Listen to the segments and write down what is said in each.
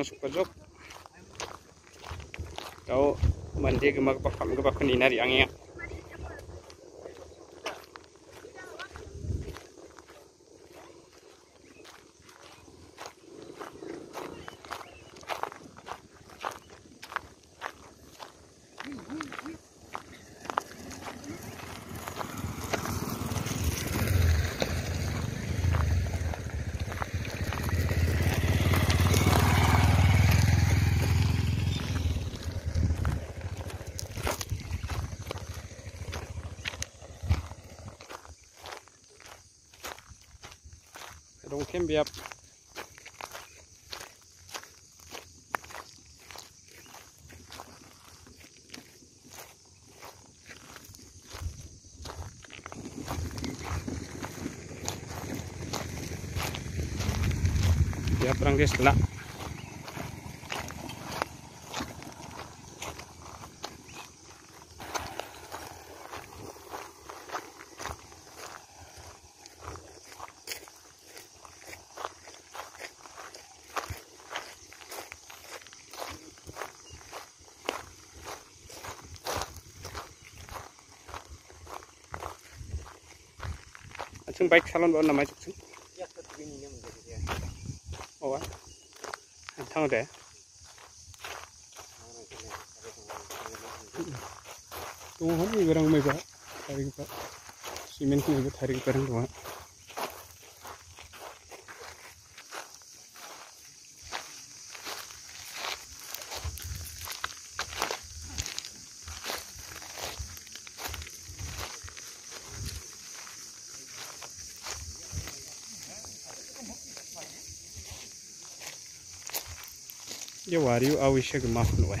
jok kau mandi gemak pakam gemak keninari angin dong kem biap biap rang des lah जोबसिम बाइक सालानबाव नामा जोबसिम औवा थाङो दे दङ मैगोरां थारी के सिमेन्टनिबो थारिखबा दङ ये वारियो आवश्यक माफन है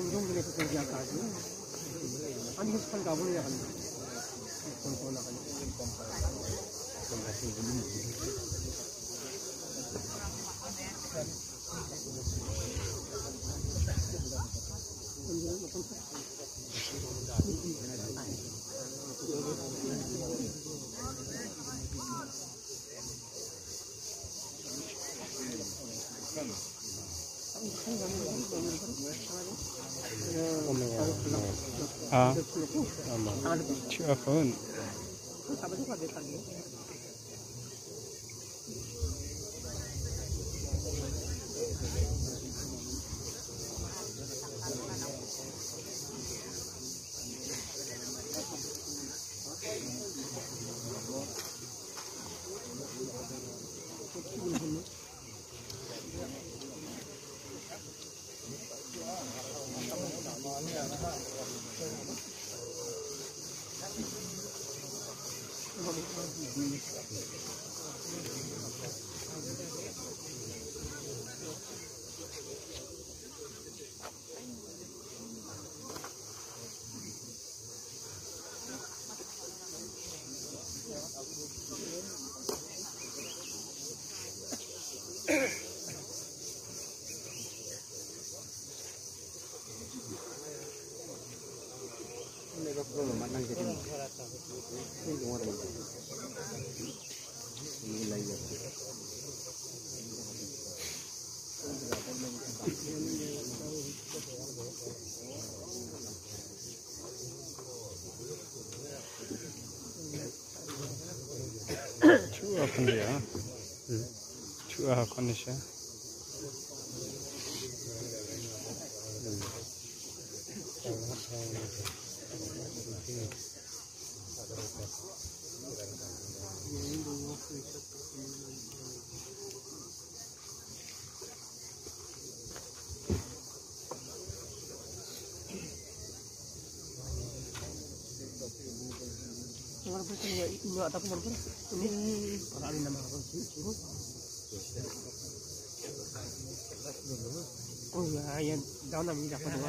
kang dong dili ko kaya ka dun. Ano yung pang Thank you. 我没有啊那么份 추워 컨디야 추워 컨디션 응. nhựa ta không muốn ini kalau ada nama apa sih oh ya yang daun lagi dapat apa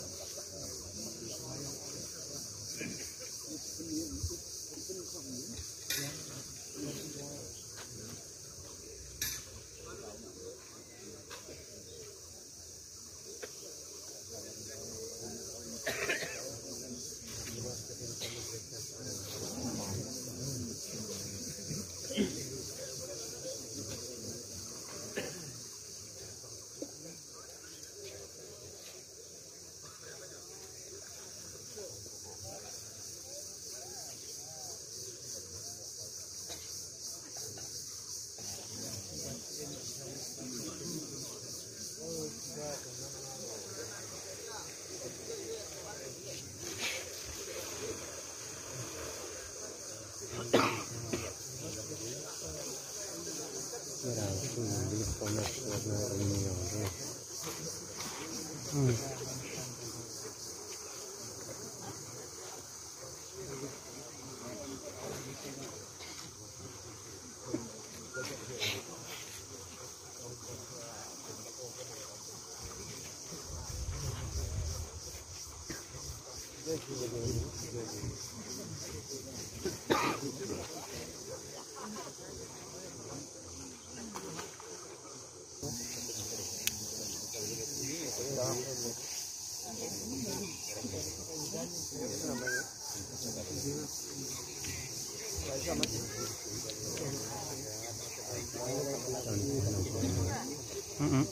うん。Thank you. Mm-mm. Mm-mm.